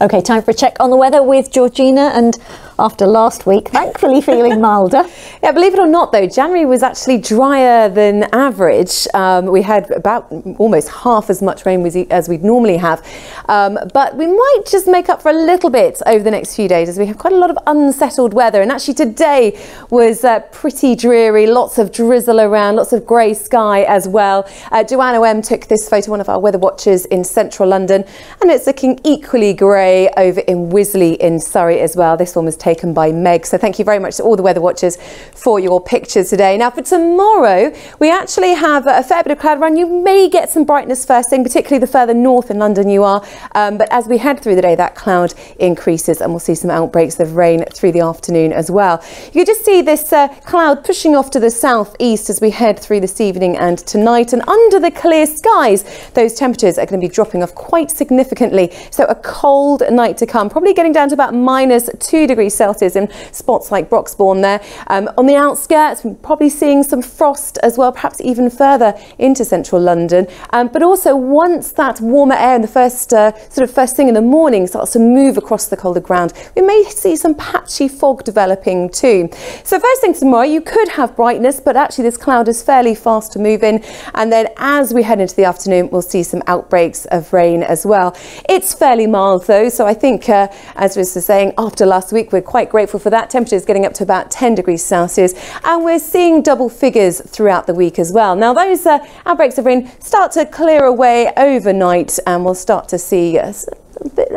Okay, time for a check on the weather with Georgina. And after last week, thankfully feeling milder. Yeah, believe it or not, though, January was actually drier than average. Um, we had about almost half as much rain as we'd normally have. Um, but we might just make up for a little bit over the next few days as we have quite a lot of unsettled weather. And actually, today was uh, pretty dreary, lots of drizzle around, lots of grey sky as well. Uh, Joanna M took this photo, one of our weather watchers in central London, and it's looking equally grey over in Wisley in Surrey as well. This one was taken by Meg. So thank you very much to all the weather watchers for your pictures today. Now for tomorrow, we actually have a fair bit of cloud around. You may get some brightness first thing, particularly the further north in London you are. Um, but as we head through the day, that cloud increases and we'll see some outbreaks of rain through the afternoon as well. You can just see this uh, cloud pushing off to the southeast as we head through this evening and tonight. And under the clear skies, those temperatures are going to be dropping off quite significantly. So a cold night to come, probably getting down to about minus two degrees Celsius in spots like Broxbourne there. Um, on the outskirts, we're probably seeing some frost as well, perhaps even further into central London. Um, but also once that warmer air in the first uh, sort of first thing in the morning starts to move across the colder ground, we may see some patchy fog developing too. So first thing tomorrow, you could have brightness, but actually this cloud is fairly fast to move in. And then as we head into the afternoon, we'll see some outbreaks of rain as well. It's fairly mild though, so I think, uh, as we were saying, after last week, we're quite grateful for that. Temperatures getting up to about 10 degrees Celsius, and we're seeing double figures throughout the week as well. Now, those uh, outbreaks of rain start to clear away overnight, and we'll start to see uh,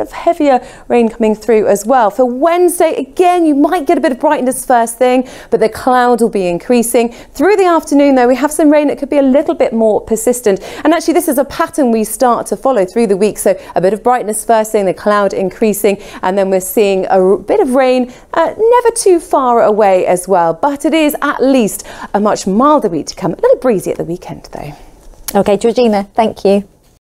of heavier rain coming through as well. For Wednesday, again, you might get a bit of brightness first thing, but the cloud will be increasing. Through the afternoon, though, we have some rain that could be a little bit more persistent. And actually, this is a pattern we start to follow through the week. So a bit of brightness first thing, the cloud increasing, and then we're seeing a bit of rain uh, never too far away as well. But it is at least a much milder week to come. A little breezy at the weekend, though. Okay, Georgina, thank you.